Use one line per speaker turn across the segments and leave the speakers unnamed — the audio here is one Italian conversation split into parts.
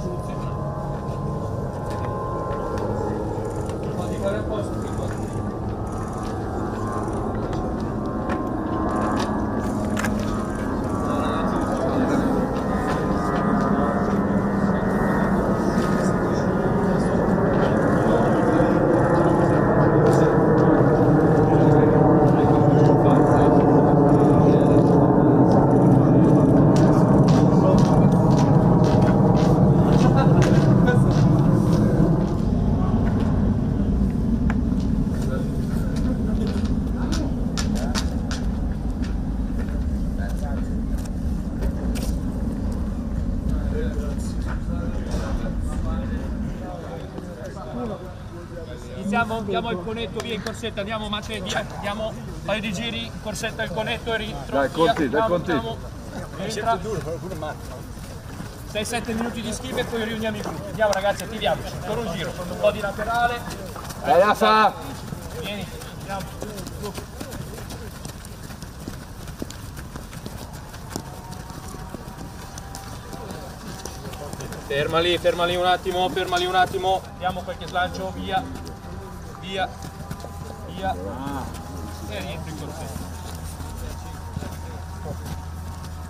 solución. Iniziamo, diamo il conetto via in corsetta, andiamo Matteo, via, diamo un paio di giri in corsetta il conetto e rientro.
Dai, Conti, dai, Conti.
6-7 minuti di schifo e poi riuniamo i gruppi. Andiamo ragazzi, attiviamoci, ancora un giro, un po' di laterale.
Dai, Afa!
Vieni, andiamo. Ferma lì, ferma lì un attimo, ferma lì un attimo. Diamo qualche slancio, via, via, via. E rientro in corsetto.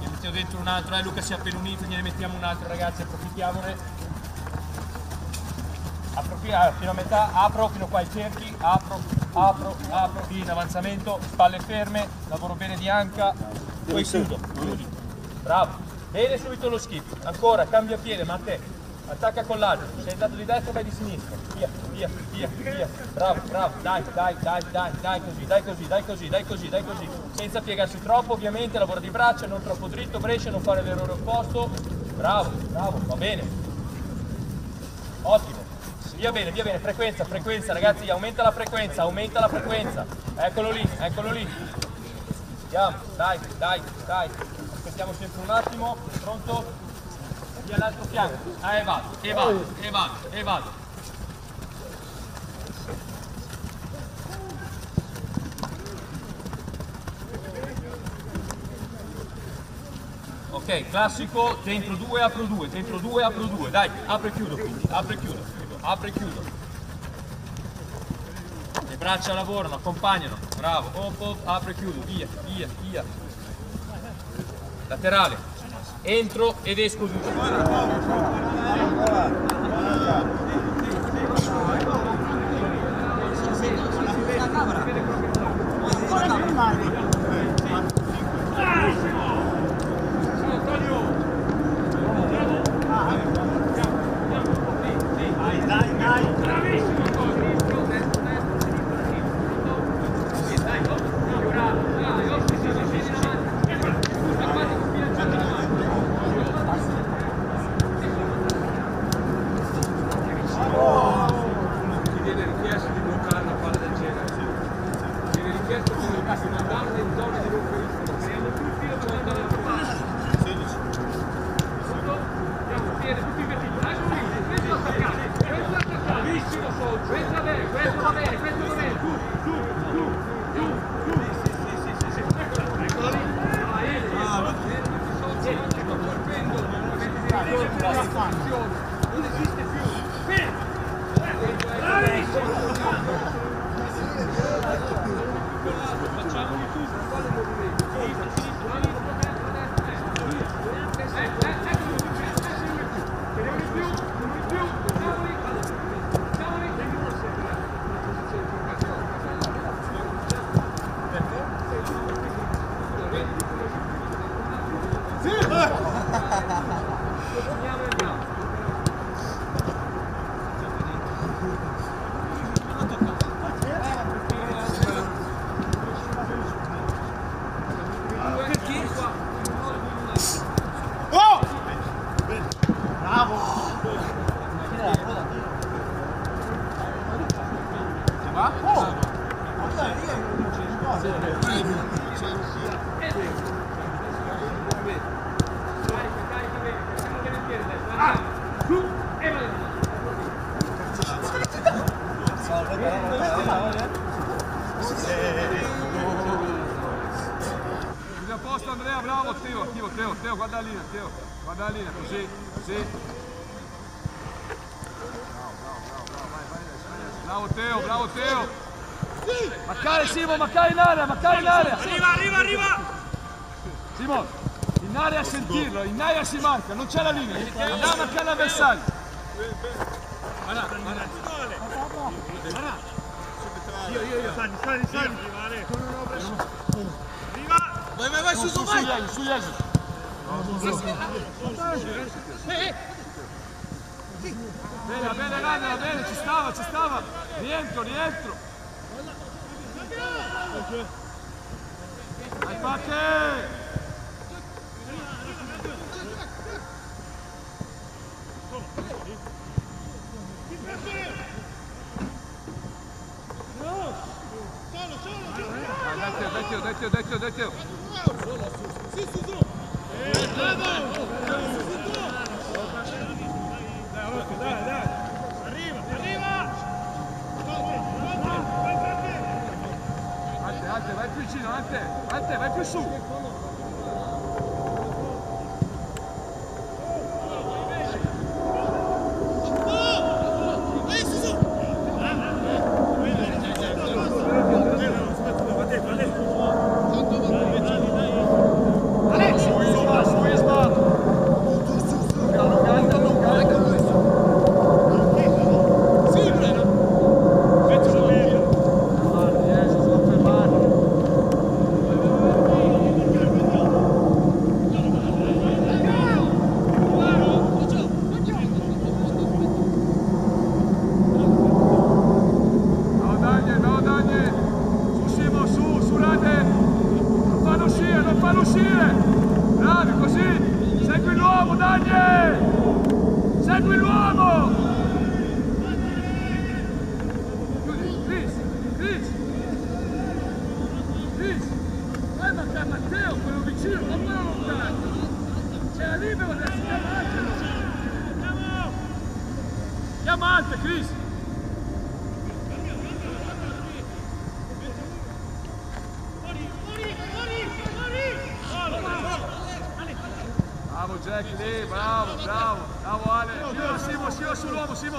Ne mettiamo dentro un altro, eh Luca si è appena unito, gliene mettiamo un altro ragazzi, approfittiamone. Apro, ah, fino a metà, apro fino qua ai cerchi, apro, apro, apro, via in avanzamento, spalle ferme, lavoro bene di anca, poi chiudo. Bravo. Bene subito lo skip. Ancora, cambia piede, Matteo. Attacca con l'altro. Sei andato di destra, vai di sinistra. Via, via, via, via. Bravo, bravo. Dai, dai, dai, dai, dai così, dai così, dai così, dai così, dai così. Senza piegarsi troppo, ovviamente, lavora di braccia, non troppo dritto, Brescia, non fare l'errore opposto. Bravo, bravo, va bene. Ottimo. Via bene, via bene, frequenza, frequenza, ragazzi, aumenta la frequenza, aumenta la frequenza. Eccolo lì, eccolo lì. Andiamo, dai, dai, dai. Aspettiamo sempre un attimo, pronto? Via l'altro fianco. Ah, e vado, e vado, e vado, e vado. Ok, classico, dentro due, apro due, dentro due, apro due. Dai, apro e chiudo quindi, apro e chiudo, apro e chiudo. Le braccia lavorano, accompagnano, bravo, op, op, apro e chiudo, via, via, via. Laterale, entro ed esco giù.
Questo bene, questo va bene, questo guarda a linha, teu. Guarda a linha, com jeito, jeito. Bravo, teu, bravo, teu. Macari, Simon, Macari in area, Macari in área
Arriva, arriva, arriva.
Simon, in área a sentirlo, in area si marca, non c'è la linea. Andiamo a marcare l'avversario. Guarda, guarda. Guarda.
Io, io, io. Sani, Sani, Sani. Arriva. Vai, vai, vai, su, su, vai.
Sugli esiti, sugli esiti. Belja, Belja, dai, Belja, čistava, čistava. Rijentro, rijentro. Aj, pake! Dajte, dajte,
dajte, dajte.
Svi su vai più vicino, Ante, Ante, vai più su. Ante, Chris! Bravo Jack lì, bravo, bravo, bravo Ale. Simo, Simo, Simo sull'uomo, Simo.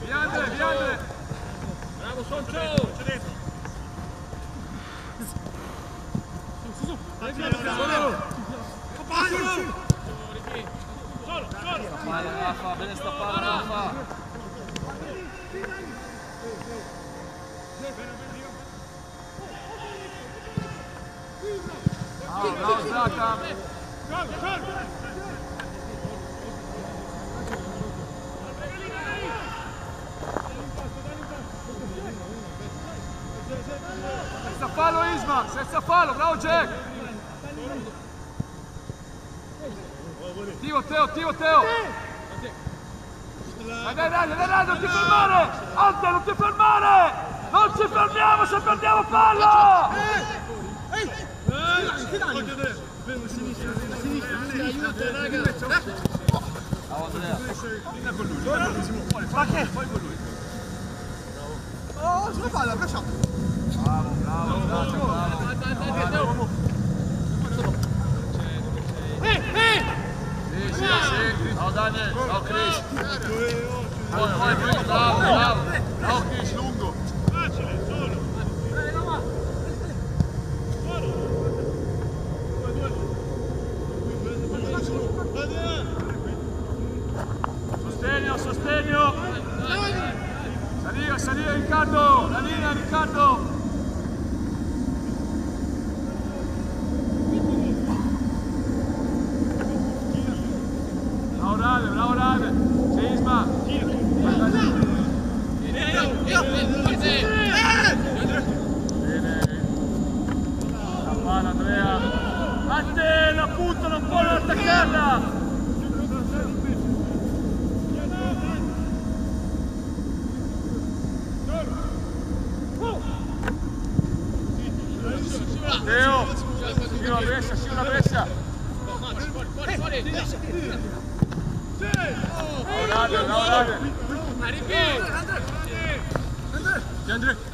Via Andre, via Andre.
Bravo Soncio!
Palla Rafa, bene sta palla Rafa. Bravo, bravo Zlatan.
Gol, gol!
Senza fallo Isma, senza fallo, bravo Jack. Attivo Teo, attivo Teo. Dai, dai, dai, dai, dai, non ti fermare! Ante, non ti fermare! Non ci fermiamo se perdiamo palla! Bravo Andrea. Bravo, bravo, bravo, bravo. Sì, sì, ciao Chris. Poi, poi, poi, bravo, bravo. Bravo Chris, lungo.
Facile, solo!
Sostegno, sostegno. Salire, salire Riccardo. La linea Riccardo. Bravo Rade, bravo Rade. Sisma. Bene. La palla Andrea. A punta, non può attaccarla. Teo. Sì, una brescia, sì, una brescia. Bravo Rade, bravo Rade. Sì, Andre. Tira! Rade.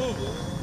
Ooh.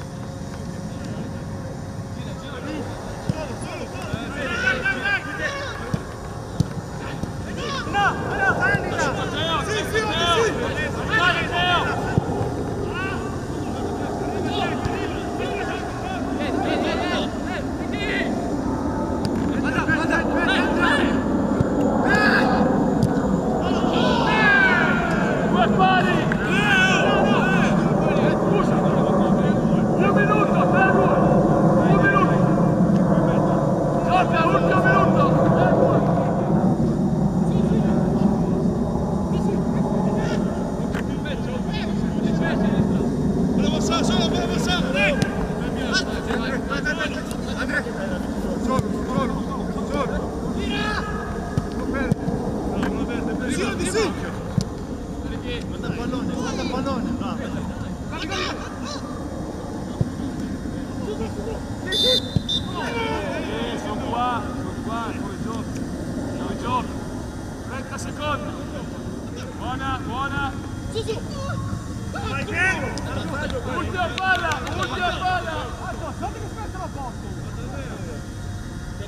Ultima palla,
ultima palla!
Atto, che spezza la
porta!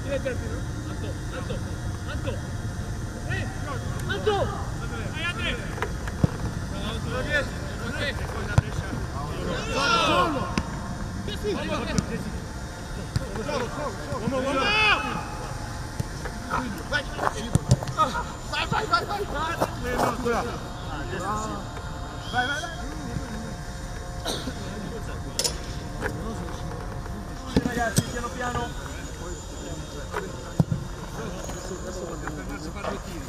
Atto, Atto, Atto! Eh, Atto! Vai Andre! Non riesci, non riesci poi
da brescia. Solo!
Che sì! Solo, solo, solo! Uomo, uomo! Vai, vai, vai, vai! Vai, vai, vai! Vai, vai, vai. Scusi ragazzi, piano piano. Adesso per
fermarsi a
fare due tiri.